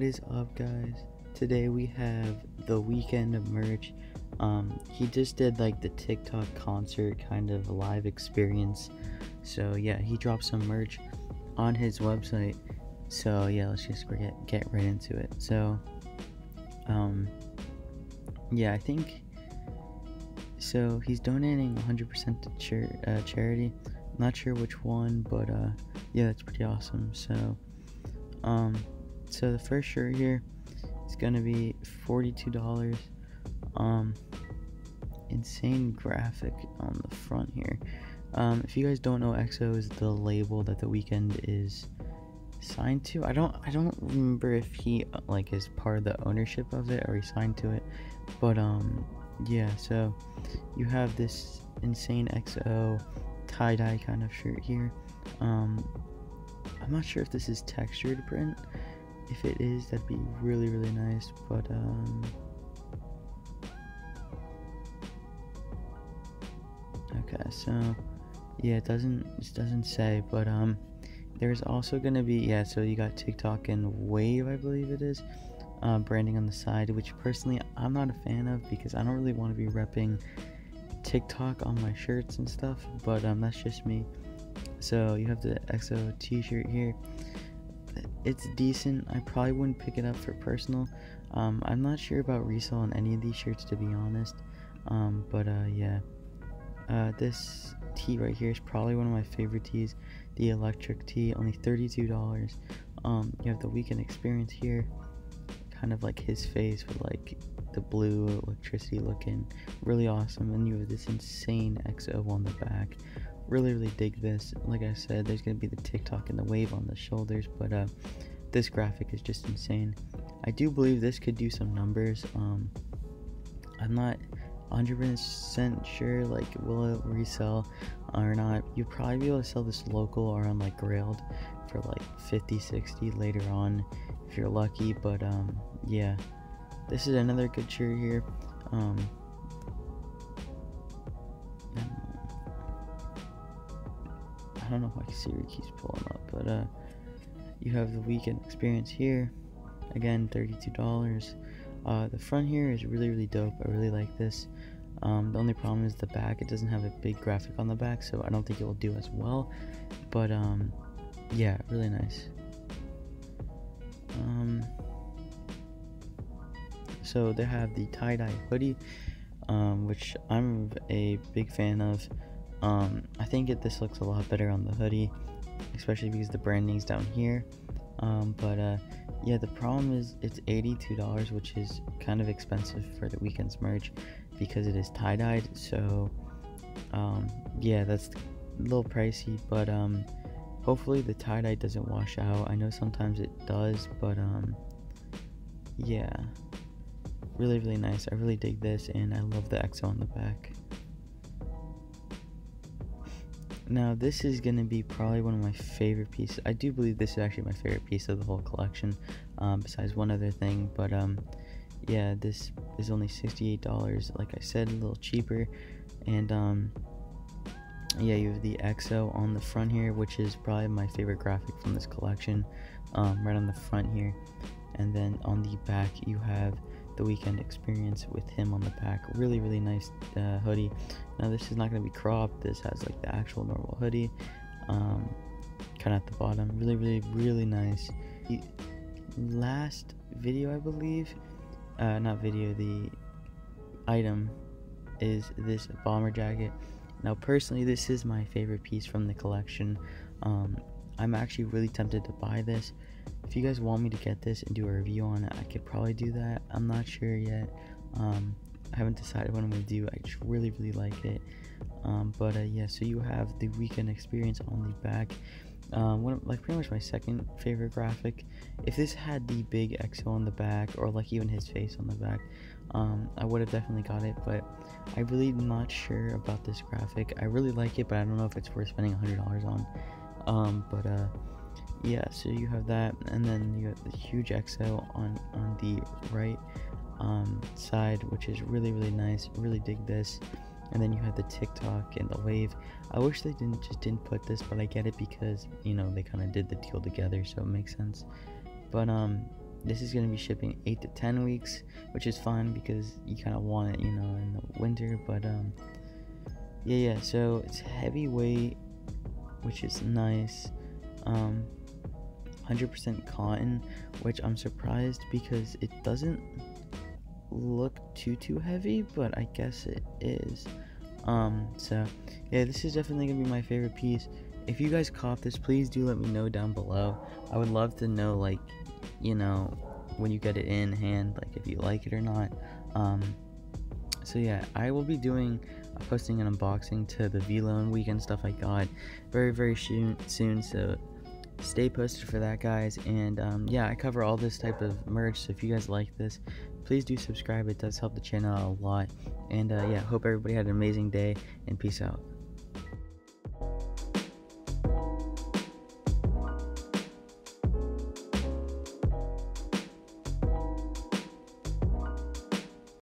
What is up, guys? Today we have the Weeknd of merch. Um, he just did like the TikTok concert kind of live experience. So yeah, he dropped some merch on his website. So yeah, let's just get get right into it. So, um, yeah, I think so. He's donating 100% to char- uh, charity. Not sure which one, but uh, yeah, that's pretty awesome. So, um, so the first shirt here is gonna be $42. Um, insane graphic on the front here. Um, if you guys don't know, XO is the label that the Weeknd is signed to. I don't I don't remember if he like is part of the ownership of it or he signed to it, but um yeah. So you have this insane XO tie dye kind of shirt here. Um, I'm not sure if this is textured print. If it is, that'd be really really nice. But um. Okay, so yeah, it doesn't it doesn't say, but um, there's also gonna be yeah. So you got TikTok and Wave, I believe it is, uh, branding on the side, which personally I'm not a fan of because I don't really want to be repping TikTok on my shirts and stuff. But um, that's just me. So you have the XO T-shirt here. It's decent. I probably wouldn't pick it up for personal. Um, I'm not sure about resale on any of these shirts to be honest. Um, but uh, yeah. Uh, this tee right here is probably one of my favorite tees. The electric tee, only $32. Um, you have the Weeknd experience here, kind of like his face with like the blue electricity looking, really awesome. And you have this insane XO on the back. Really, really dig this. Like I said, there's gonna be the TikTok and the wave on the shoulders, but uh, this graphic is just insane. I do believe this could do some numbers. Um, I'm not 100% sure like will it resell or not you'd probably be able to sell this local or on like grailed for like 50 60 later on if you're lucky but um yeah this is another good shirt here um I don't know why Siri keeps pulling up but uh you have the Weeknd experience here. Again $32 uh, the front here is really really dope. I really like this. Um, the only problem is the back. It doesn't have a big graphic on the back so I don't think it will do as well. But um, yeah really nice. Um, so they have the tie-dye hoodie um, which I'm a big fan of um, I think it, this looks a lot better on the hoodie especially because the branding's down here um, but uh, yeah, the problem is it's $82, which is kind of expensive for the Weeknd's merch because it is tie dyed. So, um, yeah, that's a little pricey, but um, hopefully the tie dye doesn't wash out. I know sometimes it does, but um, yeah, really, really nice. I really dig this, and I love the XO on the back. Now, this is going to be probably one of my favorite pieces. I do believe this is actually my favorite piece of the whole collection, um, besides one other thing. But, um, yeah, this is only $68. Like I said, a little cheaper. And, um, yeah, you have the XO on the front here, which is probably my favorite graphic from this collection, um, right on the front here. And then on the back, you have the Weeknd experience with him on the back. Really, really nice uh, hoodie. Now this is not going to be cropped. This has like the actual normal hoodie, um, kind of at the bottom. Really, really, really nice. The last video, I believe, uh, not video, the item is this bomber jacket. Now, personally, this is my favorite piece from the collection. Um, I'm actually really tempted to buy this if you guys want me to get this and do a review on it, I could probably do that. I'm not sure yet. Um, I haven't decided what I'm gonna do. I just really, really like it. Um, but uh, yeah, so you have the Weeknd experience on the back. Um, one like pretty much my second favorite graphic. If this had the big XO on the back, or like even his face on the back, um, I would have definitely got it. But I really not sure about this graphic. I really like it, but I don't know if it's worth spending hundred dollars on. Um, but uh, yeah so you have that and then you have the huge XO on on the right um, side which is really really nice. Really dig this. And then you have the TikTok and the wave. I wish they didn't just didn't put this but I get it because you know they kind of did the deal together so it makes sense. But um this is going to be shipping 8 to 10 weeks which is fine because you kind of want it you know in the winter but um yeah yeah so it's heavyweight which is nice. Um 100% cotton which i'm surprised because it doesn't look too too heavy but i guess it is. Um so yeah this is definitely gonna be my favorite piece. If you guys cop this please do let me know down below. I would love to know like you know when you get it in hand like if you like it or not. Um so yeah i will be doing uh, posting an unboxing to the vlone Weeknd stuff i got very very soon soon so stay posted for that guys. And um, yeah i cover all this type of merch so if you guys like this please do subscribe. It does help the channel a lot. And uh, yeah hope everybody had an amazing day and peace out